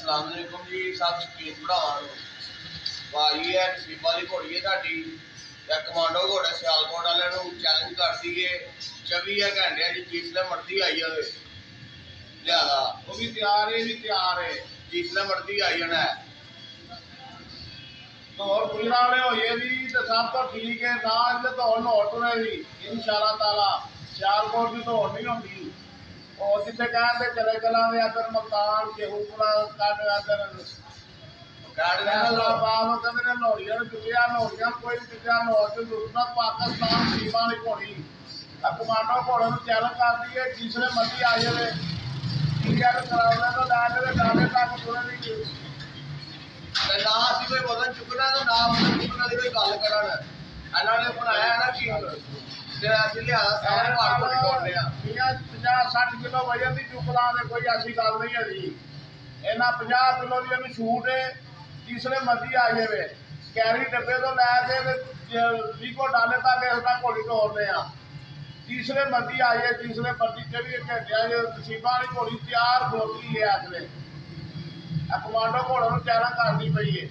ਅਸਲਾਮ ਅਲੈਕੁਮ ਜੀ ਸਭ ਸ਼ਕੀਨ ਭਰਾਵਾਂ ਨੂੰ। ਭਾਈ ਹੈ ਨਸੀਬਾ ਦੀ ਘੋੜੀ ਹੈ ਤੁਹਾਡੀ। ਤੇ ਕਮਾਂਡੋ ਘੋੜੇ ਸਿਆਲਕੋਟ ਵਾਲਿਆਂ ਨੂੰ ਚੈਲੰਜ ਕਰਦੀ ਏ 24 ਘੰਟਿਆਂ ਦੀ ਜਿਸਲੇ ਮਰਜ਼ੀ ਆਈ ਜਾਵੇ। ਲਿਆਦਾ ਉਹ ਵੀ ਤਿਆਰ ਹੈ ਵੀ ਤਿਆਰ ਹੈ। ਜਿਸਲੇ ਮਰਜ਼ੀ ਆਈ ਜਾਣਾ ਹੈ। ਹੋਰ ਗੁਜਰਾਂ ਵਾਲੇ ਹੋਈਏ ਵੀ ਤੇ ਸਭ ਤੋਂ ਠੀਕ ਹੈ ਨਾ ਇਹਦੇ ਤੋਂ ਨੋਟ ਤੁਰੇ ਵੀ ਇਨਸ਼ਾਅੱਲਾ ਤਾਲਾ ਸਿਆਲਕੋਟ ਦੀ ਧੋੜ ਨਹੀਂ ਹੁੰਦੀ। ਉਹ ਜਿੱਥੇ ਕਹਿੰਦੇ ਚਲੇ ਚਲਾਂਗੇ ਅਦਰ ਮਕਾਨ ਸ਼ੇਹੂਪੁਰਾ ਕੱਢ ਅਦਰ। ਕਾਰਡ ਕਹਿੰਦਾ ਲੈਣਾ ਲਓ। ਬਾਪ ਕਹਿੰਦੇ ਨੇ ਲੋੜੀਆਂ ਨੂੰ ਚੁੱਕਿਆ ਲੋੜੀਆਂ ਨੂੰ ਕੋਈ ਚੁੱਕਿਆ ਨੋਟ ਤੇ ਦੁਸ਼ਮਣ ਪਾਕਿਸਤਾਨ ਸੀਮਾ ਦੀ ਘੋੜੀ। ਆ ਕਮਾਂਡੋ ਘੋੜੇ ਨੂੰ ਚੈਲੰਜ ਕਰਦੀ ਹੈ ਜਿਸਲੇ ਮਰਜ਼ੀ ਆ ਜਾਵੇ। ਠੀਕ ਹੈ ਕਰਾਉਣਾ ਤਾਂ ਲਾ ਕੇ ਡਾਲੇ ਤੱਕ ਤੁਰੇ ਨਹੀਂ। ਨਾ ਅਸੀਂ ਕੋਈ ਵਜ਼ਨ ਚੁੱਕਣਾ ਤੇ ਨਾ ਵਜ਼ਨ ਚੁੱਕਣ ਦੀ ਕੋਈ ਗੱਲ ਕਰਨ। ਇਹਨਾਂ ਨੇ ਬਣਾਇਆ ਨਾ ਕੀ ਹੁਣ ਅਸੀਂ ਲਿਆਦਾ, ਸਾਰੇ ਭਾਰ ਘੋੜੀ ਘੋੜਦੇ ਆ 50 60 ਕਿਲੋ ਵਜਨ ਦੀ ਚੁੱਕਲਾਂ ਦੇ, ਕੋਈ ਐਸੀ ਗੱਲ ਨਹੀਂ ਹੈ ਜੀ। ਇਹਨਾਂ 50 ਕਿਲੋ ਦੀ ਇਹਨੂੰ ਛੂਟ ਹੈ ਤੀਸਰੇ ਮਰਜ਼ੀ ਆ ਜਾਵੇ, ਕੈਰੀ ਡੱਬੇ ਤੋਂ ਲੈ ਕੇ ਤੇ ਵੀਕੋ ਡਾਲੇ ਤੱਕ ਇਸ ਦਾ ਘੋੜੀ ਤੋੜਦੇ ਆ ਤੀਸਰੇ ਮਰਜ਼ੀ ਆ ਜਾਏ ਤੀਸਰੇ ਮਰਜ਼ੀ ਚੜੀ ਘੰਟਿਆਂ ਦੇ ਨਸੀਬਾਂ ਵਾਲੀ ਘੋੜੀ ਤਿਆਰ ਖਲੋਤੀ ਹੈ ਅਸਲੇ ਆ ਕਮਾਂਡੋ ਘੋੜੇ ਨੂੰ ਚੈਲੰਜ ਕਰਨੀ ਪਈ ਹੈ।